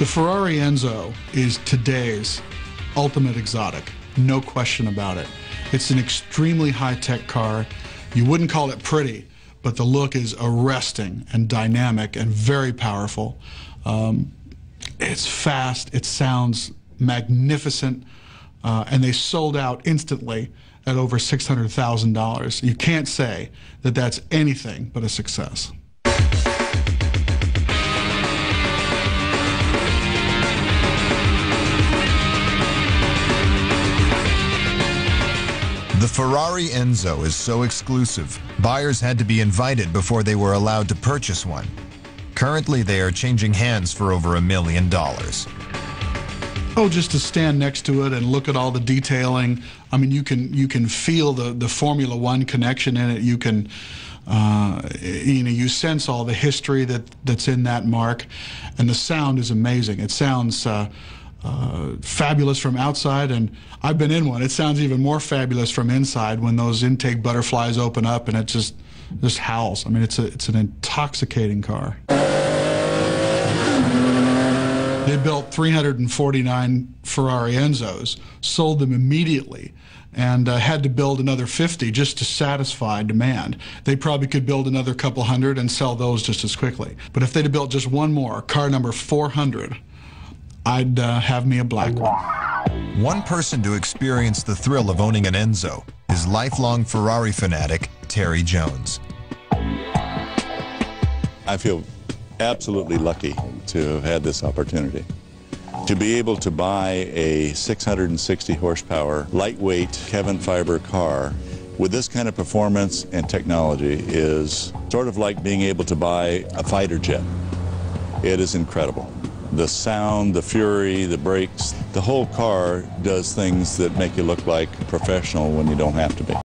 The Ferrari Enzo is today's ultimate exotic, no question about it. It's an extremely high-tech car. You wouldn't call it pretty, but the look is arresting and dynamic and very powerful. Um, it's fast, it sounds magnificent, uh, and they sold out instantly at over $600,000. You can't say that that's anything but a success. The Ferrari Enzo is so exclusive, buyers had to be invited before they were allowed to purchase one. Currently, they are changing hands for over a million dollars. Oh, just to stand next to it and look at all the detailing. I mean, you can you can feel the the Formula One connection in it. You can. Uh, you know, you sense all the history that that's in that marque, and the sound is amazing. It sounds uh, uh, fabulous from outside, and I've been in one. It sounds even more fabulous from inside when those intake butterflies open up and it just just howls. I mean, it's a it's an intoxicating car. They built 349 Ferrari Enzos, sold them immediately, and uh, had to build another 50 just to satisfy demand. They probably could build another couple hundred and sell those just as quickly. But if they'd have built just one more, car number 400, I'd uh, have me a black one. One person to experience the thrill of owning an Enzo is lifelong Ferrari fanatic Terry Jones. I feel absolutely lucky to have had this opportunity. To be able to buy a 660 horsepower, lightweight Kevin fiber car with this kind of performance and technology is sort of like being able to buy a fighter jet. It is incredible. The sound, the fury, the brakes, the whole car does things that make you look like a professional when you don't have to be.